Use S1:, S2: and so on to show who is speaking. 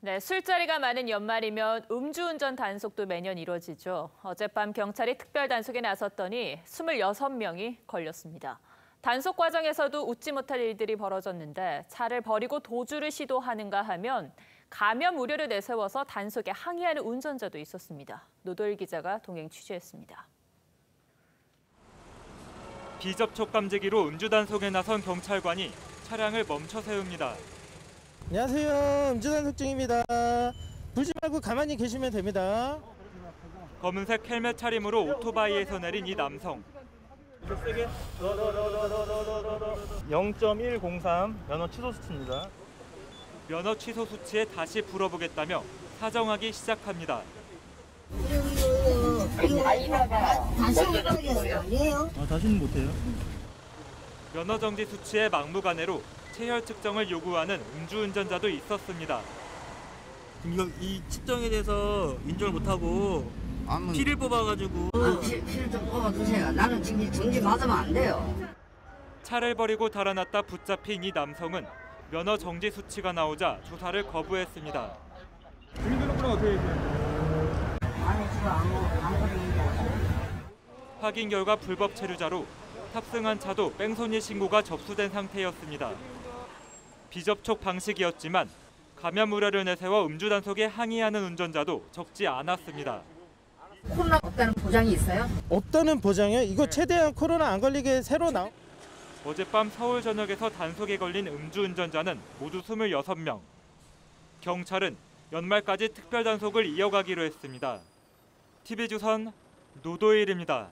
S1: 네, 술자리가 많은 연말이면 음주운전 단속도 매년 이뤄지죠. 어젯밤 경찰이 특별 단속에 나섰더니 26명이 걸렸습니다. 단속 과정에서도 웃지 못할 일들이 벌어졌는데 차를 버리고 도주를 시도하는가 하면 감염 우려를 내세워서 단속에 항의하는 운전자도 있었습니다. 노도일 기자가 동행 취재했습니다.
S2: 비접촉 감지기로 음주 단속에 나선 경찰관이 차량을 멈춰 세웁니다.
S3: 안녕하세요. 음주단속 중입니다. 불지 말고 가만히 계시면 됩니다.
S2: 검은색 헬멧 차림으로 오토바이에서 내린 이 남성.
S4: 0.103 면허 취소 수치입니다.
S2: 면허 취소 수치에 다시 물어보겠다며 사정하기 시작합니다.
S5: 다시. 아니에요?
S4: 아, 다시는 못해요.
S2: 면허 정지 수치에 막무가내로 체혈 측정을 요구하는 음주운전자도 있었습니다.
S4: 이거 이 측정에 대해서 인정을 못하고
S5: 아무
S4: 피를 뽑아가지고
S5: 필좀 뽑아주세요. 나는 지금 정지 받으면 안 돼요.
S2: 차를 버리고 달아났다 붙잡힌 이 남성은 면허 정지 수치가 나오자 조사를 거부했습니다.
S5: 아무것도 얘기 안 해요.
S2: 확인 결과 불법 체류자로 탑승한 차도 뺑소니 신고가 접수된 상태였습니다. 비접촉 방식이었지만 감염 우려를 내세워 음주 단속에 항의하는 운전자도 적지 않았습니다.
S6: 코로나 없다는 보장이 있어요?
S3: 없다는 보장이요? 이거 최대한 코로나 안 걸리게 새로 나.
S2: 어젯밤 서울 전역에서 단속에 걸린 음주 운전자는 모두 26명. 경찰은 연말까지 특별 단속을 이어가기로 했습니다. TV조선 노도일입니다.